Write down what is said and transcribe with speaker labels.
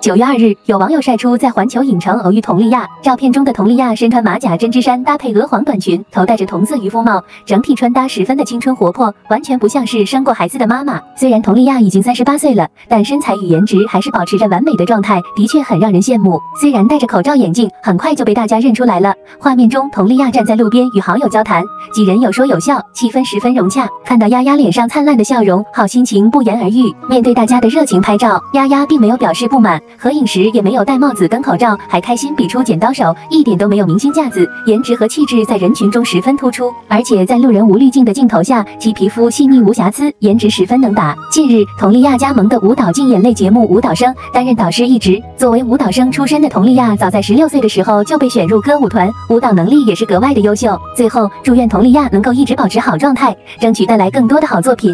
Speaker 1: 九月二日，有网友晒出在环球影城偶遇佟丽娅，照片中的佟丽娅身穿马甲针织衫，搭配鹅黄短裙，头戴着同色渔夫帽，整体穿搭十分的青春活泼，完全不像是生过孩子的妈妈。虽然佟丽娅已经三十八岁了，但身材与颜值还是保持着完美的状态，的确很让人羡慕。虽然戴着口罩眼镜，很快就被大家认出来了。画面中，佟丽娅站在路边与好友交谈，几人有说有笑，气氛十分融洽。看到丫丫脸上灿烂的笑容，好心情不言而喻。面对大家的热情拍照，丫丫并没有表表示不满。合影时也没有戴帽子跟口罩，还开心比出剪刀手，一点都没有明星架子，颜值和气质在人群中十分突出。而且在路人无滤镜的镜头下，其皮肤细腻无瑕疵，颜值十分能打。近日，佟丽娅加盟的舞蹈竞演类节目《舞蹈生》担任导师一职。作为舞蹈生出身的佟丽娅，早在十六岁的时候就被选入歌舞团，舞蹈能力也是格外的优秀。最后，祝愿佟丽娅能够一直保持好状态，争取带来更多的好作品。